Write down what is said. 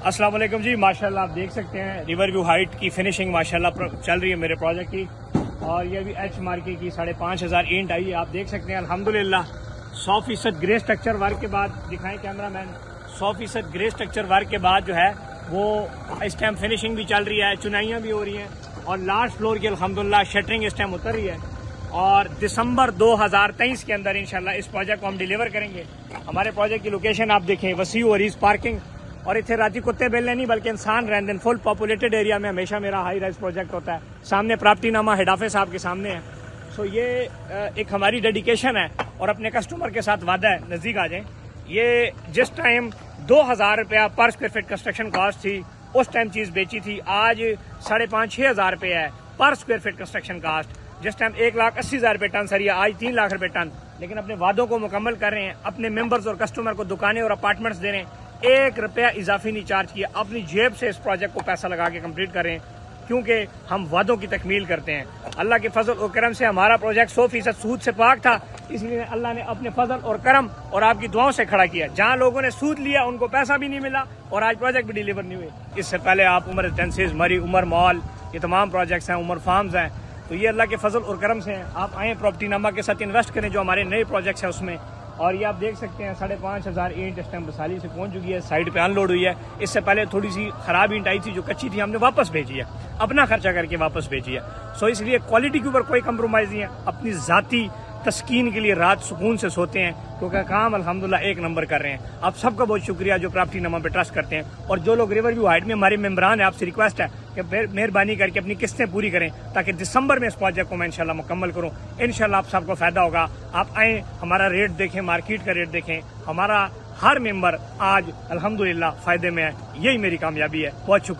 अस्सलाम वालेकुम जी, माशाल्लाह आप देख सकते हैं रिवर व्यू हाइट की फिनिशिंग माशाल्लाह चल रही है मेरे प्रोजेक्ट की। और ये भी एच मार्के की साढ़े पाँच हज़ार इंट आई है, आप देख सकते हैं, अल्हम्दुलिल्लाह। सौ फ़ीसद ग्रे स्ट्रक्चर वर्क के बाद, दिखाएँ कैमरा मैन सौ फ़ीसद ग्रे स्ट्रक्चर वर्क के बाद जो है, वो इस टाइम फिनिशिंग भी चल रही है, चुनाइयाँ भी हो रही हैं, और लास्ट फ्लोर की अलहमदुल्ला शटरिंग इस टाइम उतर रही है। और दिसंबर 2023 के अंदर इंशाल्लाह इस प्रोजेक्ट को हम डिलीवर करेंगे। हमारे प्रोजेक्ट की लोकेशन आप देखें वसी और पार्किंग और इतने राती कुत्ते बेलने नहीं, बल्कि इंसान रहते फुल पॉपुलेटेड एरिया में हमेशा मेरा हाई राइज प्रोजेक्ट होता है। सामने प्राप्ति नामा हेडाफे साहब के सामने है। सो ये एक हमारी डेडिकेशन है और अपने कस्टमर के साथ वादा है। नज़दीक आ जाए। ये जिस टाइम दो हज़ार रुपया पर स्क्वेयर फीट कंस्ट्रक्शन कॉस्ट थी, उस टाइम चीज़ बेची थी। आज साढ़े पाँच छः हज़ार रुपये है पर स्क्वेयर फीट कंस्ट्रक्शन कास्ट जिस टाइम एक लाख अस्सी हज़ार रुपये टन सरिया आज तीन लाख रुपये टन। लेकिन अपने वादों को मुकम्मल कर रहे हैं। अपने मेंबर्स और कस्टमर को दुकानें और अपार्टमेंट्स दे रहे हैं। एक रुपया इजाफी नहीं चार्ज किया अपनी जेब से इस प्रोजेक्ट को पैसा लगा के कंप्लीट करें, क्योंकि हम वादों की तकमील करते हैं। अल्लाह के फजल और करम से हमारा प्रोजेक्ट सौ फ़ीसद सूद से पाक था, इसलिए अल्लाह ने अपने फजल और करम और आपकी दुआओं से खड़ा किया। जहाँ लोगों ने सूद लिया, उनको पैसा भी नहीं मिला, और आज प्रोजेक्ट भी डिलीवर नहीं हुए। इससे पहले आप उमर एजेंसीज मरी उमर, मॉल, ये तमाम प्रोजेक्ट्स हैं, उमर फार्म्स हैं। तो ये अल्लाह के फजल और करम से हैं। आप आए प्रॉपर्टी नामा के साथ इन्वेस्ट करें, जो हमारे नए प्रोजेक्ट्स हैं उसमें। और ये आप देख सकते हैं, साढ़े पाँच हज़ार ईंट इस टाइम बसाली से पहुँच चुकी है साइड पे अनलोड हुई है। इससे पहले थोड़ी सी खराब ईंट आई थी जो कच्ची थी, हमने वापस भेजी है। अपना खर्चा करके वापस भेजी है। सो इसलिए क्वालिटी के ऊपर कोई कम्प्रोमाइज़ नहीं है। अपनी ज़ाती तस्कीन के लिए रात सुकून से सोते हैं। क्योंकि काम अल्हम्दुलिल्लाह एक नंबर कर रहे हैं। आप सबका बहुत शुक्रिया जो प्राप्ति नमा पे ट्रस्ट करते हैं। और जो लोग रिवर व्यू हाइट में हमारे मेम्बरान है, आपसे रिक्वेस्ट है कि मेहरबानी करके अपनी किस्तें पूरी करें, ताकि दिसंबर में इस प्रोजेक्ट को मैं इनशाला मुकम्मल करूँ। इंशाल्लाह आप सबको फ़ायदा होगा। आप आए, हमारा रेट देखें मार्केट का रेट देखें। हमारा हर मेंबर आज, अल्हम्दुलिल्लाह, फ़ायदे में है। यही मेरी कामयाबी है। बहुत शुक्रिया।